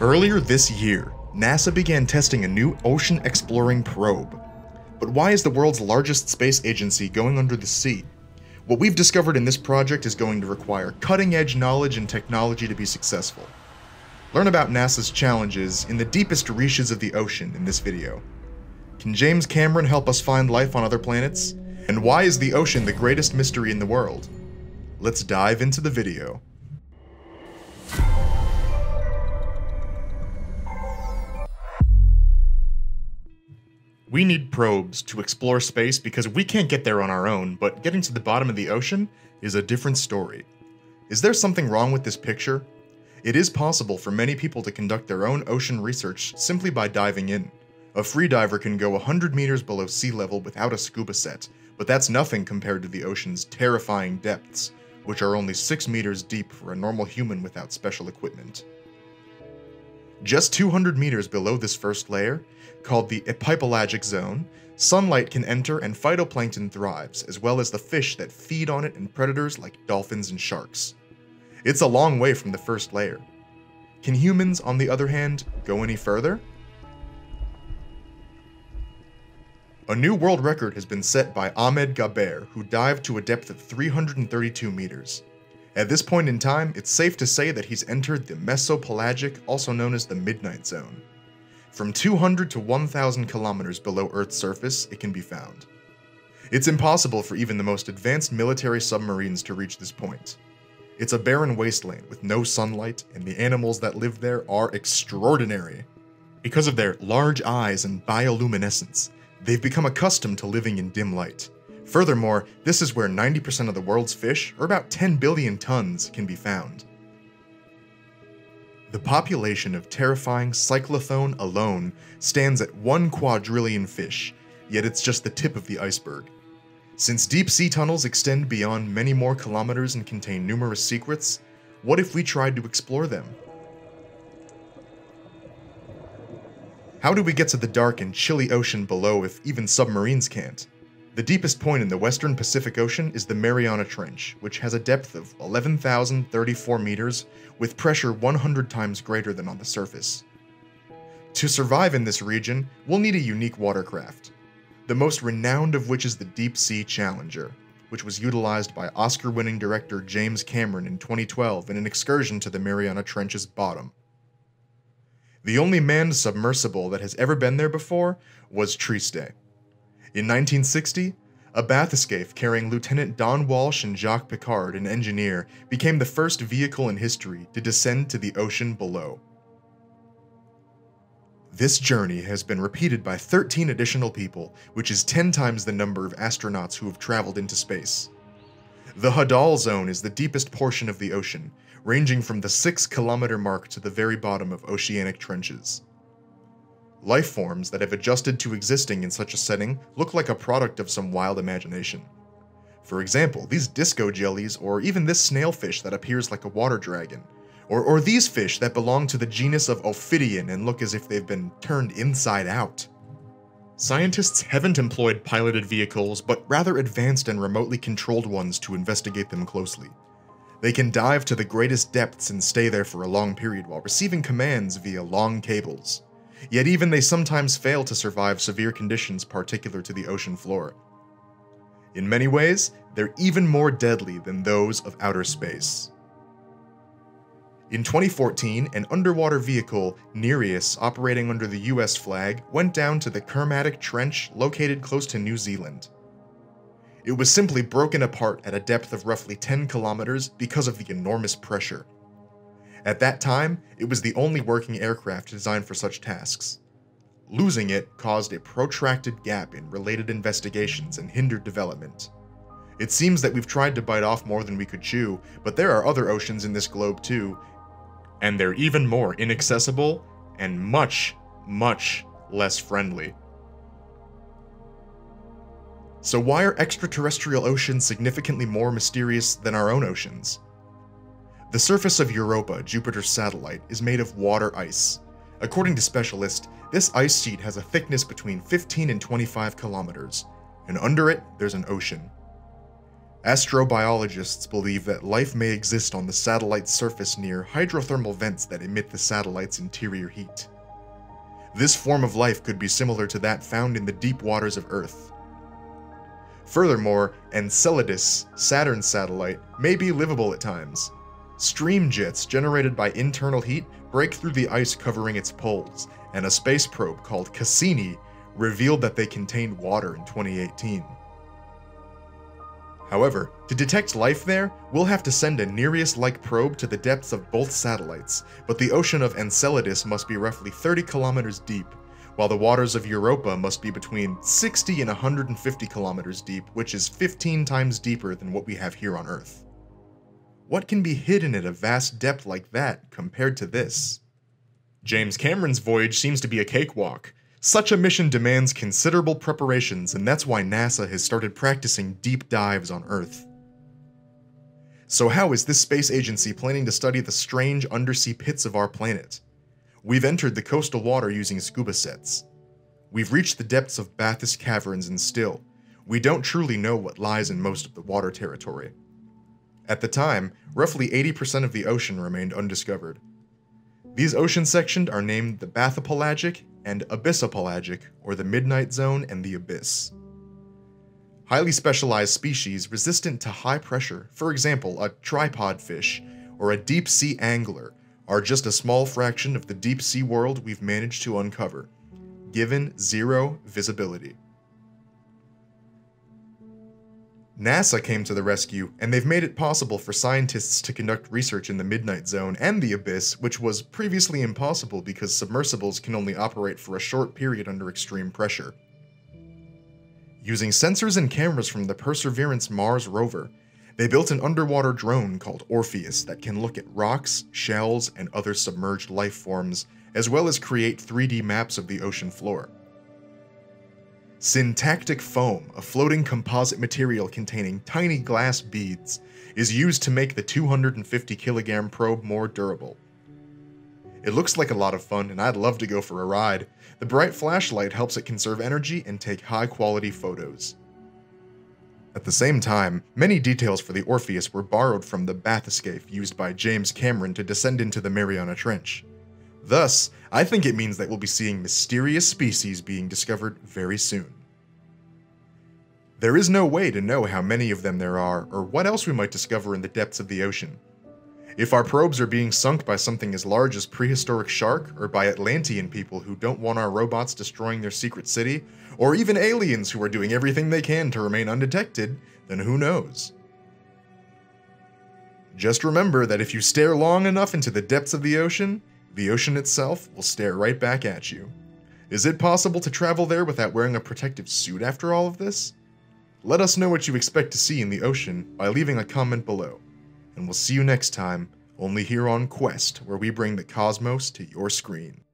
Earlier this year, NASA began testing a new ocean exploring probe. But why is the world's largest space agency going under the sea? What we've discovered in this project is going to require cutting edge knowledge and technology to be successful. Learn about NASA's challenges in the deepest reaches of the ocean in this video. Can James Cameron help us find life on other planets? And why is the ocean the greatest mystery in the world? Let's dive into the video. We need probes to explore space because we can't get there on our own, but getting to the bottom of the ocean is a different story. Is there something wrong with this picture? It is possible for many people to conduct their own ocean research simply by diving in. A freediver can go 100 meters below sea level without a scuba set, but that's nothing compared to the ocean's terrifying depths, which are only 6 meters deep for a normal human without special equipment. Just 200 meters below this first layer, called the epipelagic zone, sunlight can enter and phytoplankton thrives, as well as the fish that feed on it and predators like dolphins and sharks. It's a long way from the first layer. Can humans, on the other hand, go any further? A new world record has been set by Ahmed Gaber, who dived to a depth of 332 meters. At this point in time, it's safe to say that he's entered the mesopelagic, also known as the Midnight Zone. From 200 to 1,000 kilometers below Earth's surface, it can be found. It's impossible for even the most advanced military submarines to reach this point. It's a barren wasteland with no sunlight, and the animals that live there are extraordinary. Because of their large eyes and bioluminescence, they've become accustomed to living in dim light. Furthermore, this is where 90% of the world's fish, or about 10 billion tons, can be found. The population of terrifying cyclothone alone stands at 1 quadrillion fish, yet it's just the tip of the iceberg. Since deep sea tunnels extend beyond many more kilometers and contain numerous secrets, what if we tried to explore them? How do we get to the dark and chilly ocean below if even submarines can't? The deepest point in the western Pacific Ocean is the Mariana Trench, which has a depth of 11,034 meters with pressure 100 times greater than on the surface. To survive in this region, we'll need a unique watercraft, the most renowned of which is the Deep Sea Challenger, which was utilized by Oscar winning director James Cameron in 2012 in an excursion to the Mariana Trench's bottom. The only manned submersible that has ever been there before was Trieste in 1960, a bathyscaphe carrying Lieutenant Don Walsh and Jacques Piccard, an engineer, became the first vehicle in history to descend to the ocean below. This journey has been repeated by 13 additional people, which is 10 times the number of astronauts who have traveled into space. The Hadal Zone is the deepest portion of the ocean, ranging from the 6 kilometer mark to the very bottom of oceanic trenches. Life forms that have adjusted to existing in such a setting look like a product of some wild imagination. For example, these disco jellies, or even this snailfish that appears like a water dragon, or, or these fish that belong to the genus of Ophidian and look as if they've been turned inside out. Scientists haven't employed piloted vehicles, but rather advanced and remotely controlled ones to investigate them closely. They can dive to the greatest depths and stay there for a long period while receiving commands via long cables. Yet even they sometimes fail to survive severe conditions particular to the ocean floor. In many ways, they're even more deadly than those of outer space. In 2014, an underwater vehicle, Nereus, operating under the US flag, went down to the Kermadec Trench located close to New Zealand. It was simply broken apart at a depth of roughly 10 kilometers because of the enormous pressure. At that time, it was the only working aircraft designed for such tasks. Losing it caused a protracted gap in related investigations and hindered development. It seems that we've tried to bite off more than we could chew, but there are other oceans in this globe too, and they're even more inaccessible and much, much less friendly. So why are extraterrestrial oceans significantly more mysterious than our own oceans? The surface of Europa, Jupiter's satellite, is made of water ice. According to specialists, this ice sheet has a thickness between 15 and 25 kilometers, and under it, there's an ocean. Astrobiologists believe that life may exist on the satellite's surface near hydrothermal vents that emit the satellite's interior heat. This form of life could be similar to that found in the deep waters of Earth. Furthermore, Enceladus, Saturn's satellite, may be livable at times. Stream jets generated by internal heat break through the ice covering its poles, and a space probe called Cassini revealed that they contained water in 2018. However, to detect life there, we'll have to send a Nereus-like probe to the depths of both satellites, but the ocean of Enceladus must be roughly 30 kilometers deep, while the waters of Europa must be between 60 and 150 kilometers deep, which is 15 times deeper than what we have here on Earth. What can be hidden at a vast depth like that compared to this? James Cameron's voyage seems to be a cakewalk, such a mission demands considerable preparations, and that's why NASA has started practicing deep dives on Earth. So, how is this space agency planning to study the strange undersea pits of our planet? We've entered the coastal water using scuba sets. We've reached the depths of Bathurst caverns, and still, we don't truly know what lies in most of the water territory. At the time, roughly 80% of the ocean remained undiscovered. These ocean sections are named the Bathypelagic and abyssopelagic, or the midnight zone and the abyss. Highly specialized species resistant to high pressure, for example, a tripod fish or a deep sea angler, are just a small fraction of the deep sea world we've managed to uncover, given zero visibility. NASA came to the rescue, and they've made it possible for scientists to conduct research in the Midnight Zone and the Abyss, which was previously impossible because submersibles can only operate for a short period under extreme pressure. Using sensors and cameras from the Perseverance Mars rover, they built an underwater drone called Orpheus that can look at rocks, shells, and other submerged life forms, as well as create 3D maps of the ocean floor. Syntactic foam, a floating composite material containing tiny glass beads, is used to make the 250 kilogram probe more durable. It looks like a lot of fun and I'd love to go for a ride. The bright flashlight helps it conserve energy and take high quality photos. At the same time, many details for the Orpheus were borrowed from the bathyscaphe used by James Cameron to descend into the Mariana Trench. Thus, I think it means that we'll be seeing mysterious species being discovered very soon. There is no way to know how many of them there are, or what else we might discover in the depths of the ocean. If our probes are being sunk by something as large as prehistoric shark, or by Atlantean people who don't want our robots destroying their secret city, or even aliens who are doing everything they can to remain undetected, then who knows? Just remember that if you stare long enough into the depths of the ocean, the ocean itself will stare right back at you. Is it possible to travel there without wearing a protective suit after all of this? Let us know what you expect to see in the ocean by leaving a comment below. And we'll see you next time, only here on Quest, where we bring the cosmos to your screen.